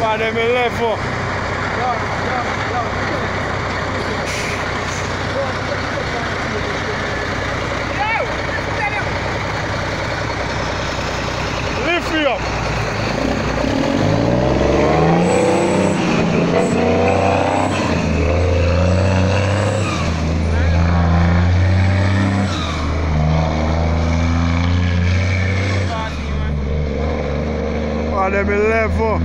Padre, me levo. Filho. Olha, me levou.